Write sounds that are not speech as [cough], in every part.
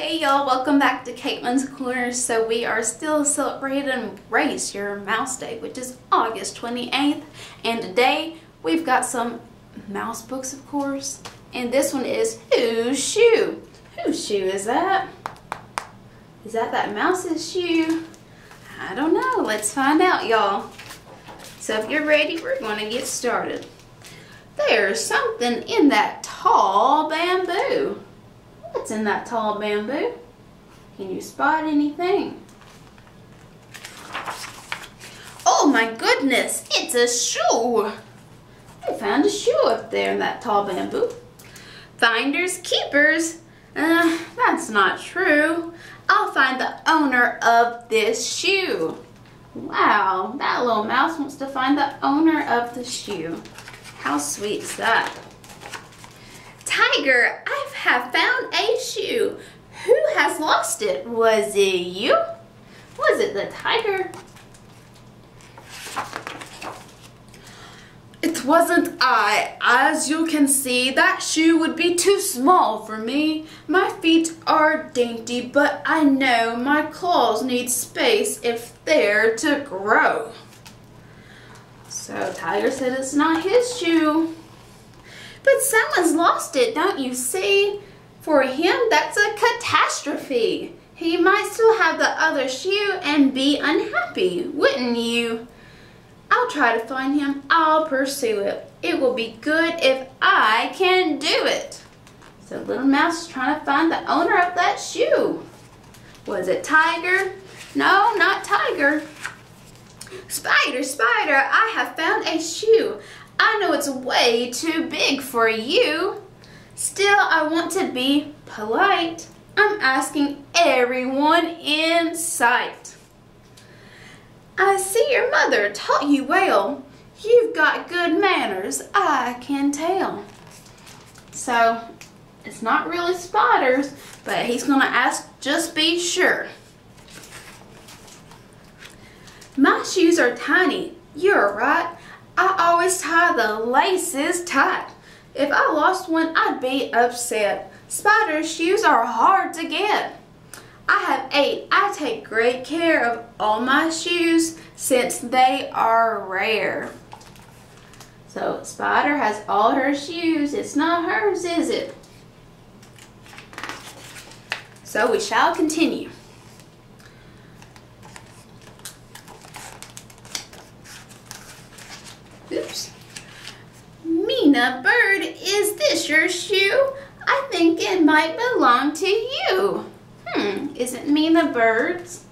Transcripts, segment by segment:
Hey y'all, welcome back to Caitlyn's Corner. So we are still celebrating Race Your Mouse Day, which is August 28th. And today we've got some mouse books, of course. And this one is Whose Shoe? Whose shoe is that? Is that that mouse's shoe? I don't know. Let's find out, y'all. So if you're ready, we're going to get started. There's something in that tall bamboo. What's in that tall bamboo? Can you spot anything? Oh my goodness, it's a shoe. I found a shoe up there in that tall bamboo. Finders keepers. Uh, that's not true. I'll find the owner of this shoe. Wow, that little mouse wants to find the owner of the shoe. How sweet is that? Tiger, I have found a shoe. Who has lost it? Was it you? Was it the tiger? It wasn't I. As you can see, that shoe would be too small for me. My feet are dainty, but I know my claws need space if they're to grow. So Tiger said it's not his shoe. Someone's lost it, don't you see? For him, that's a catastrophe. He might still have the other shoe and be unhappy, wouldn't you? I'll try to find him. I'll pursue it. It will be good if I can do it. So Little Mouse is trying to find the owner of that shoe. Was it Tiger? No, not Tiger. Spider, Spider, I have found a shoe. I know it's way too big for you. Still, I want to be polite. I'm asking everyone in sight. I see your mother taught you well. You've got good manners, I can tell. So, it's not really spiders, but he's going to ask just be sure. My shoes are tiny. You're right. I always tie the laces tight. If I lost one, I'd be upset. Spider shoes are hard to get. I have eight. I take great care of all my shoes since they are rare. So Spider has all her shoes. It's not hers, is it? So we shall continue. Oops. Myna Bird, is this your shoe? I think it might belong to you. Hmm, is it Myna Bird's?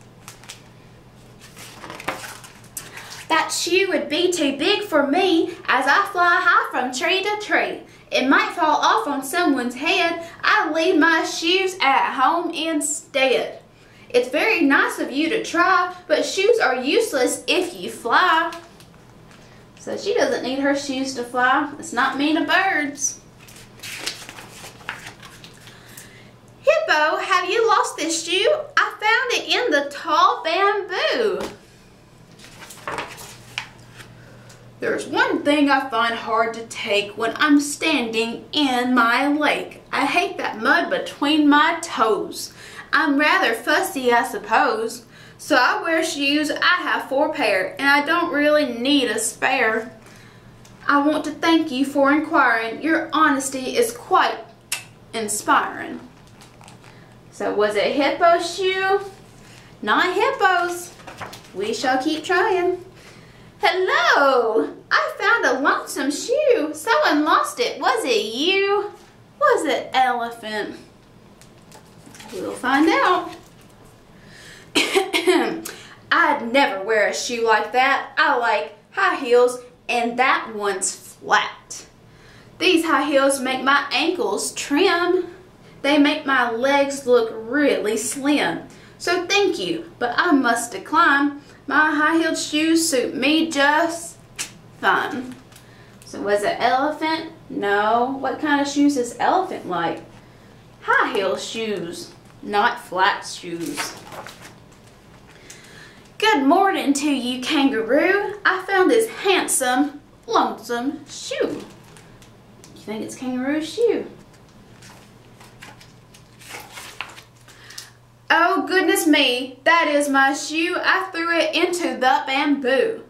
That shoe would be too big for me as I fly high from tree to tree. It might fall off on someone's head. I leave my shoes at home instead. It's very nice of you to try, but shoes are useless if you fly. So she doesn't need her shoes to fly. It's not Myna Bird's. Hippo, have you lost this shoe? I found it in the tall bamboo. There's one thing I find hard to take when I'm standing in my lake. I hate that mud between my toes. I'm rather fussy, I suppose. So I wear shoes, I have four pair, and I don't really need a spare. I want to thank you for inquiring. Your honesty is quite inspiring. So was it hippo shoe? Not hippos. We shall keep trying. Hello! I found a lonesome shoe. Someone lost it. Was it you? Was it elephant? We'll find out. I'd never a shoe like that. I like high heels and that one's flat. These high heels make my ankles trim. They make my legs look really slim. So thank you, but I must decline. My high-heeled shoes suit me just fine. So was it elephant? No. What kind of shoes is elephant like? High heel shoes, not flat shoes. Good morning to you, kangaroo. I found this handsome, lonesome shoe. You think it's kangaroo's shoe? Oh goodness me. That is my shoe. I threw it into the bamboo.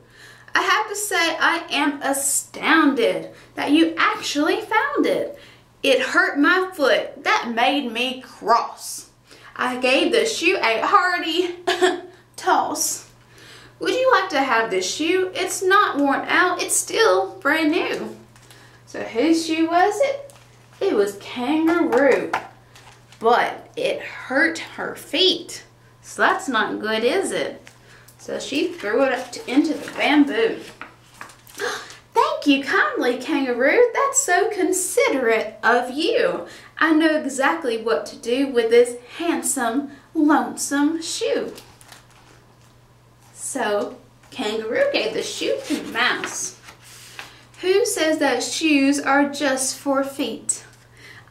I have to say I am astounded that you actually found it. It hurt my foot. That made me cross. I gave the shoe a hearty [laughs] toss. Would you like to have this shoe? It's not worn out. It's still brand new. So whose shoe was it? It was Kangaroo. But it hurt her feet. So that's not good, is it? So she threw it up to, into the bamboo. [gasps] Thank you kindly, Kangaroo. That's so considerate of you. I know exactly what to do with this handsome, lonesome shoe. So, Kangaroo gave the shoe to the Mouse. Who says that shoes are just for feet?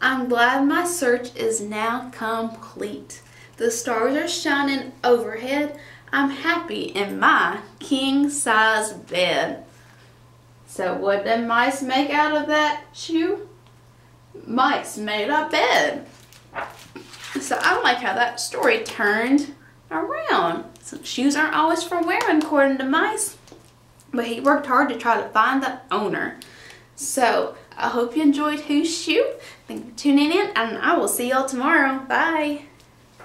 I'm glad my search is now complete. The stars are shining overhead. I'm happy in my king size bed. So what did mice make out of that shoe? Mice made a bed. So I like how that story turned around. Shoes aren't always for wearing according to mice. But he worked hard to try to find the owner. So I hope you enjoyed Whose Shoe. Thank you for tuning in and I will see y'all tomorrow. Bye.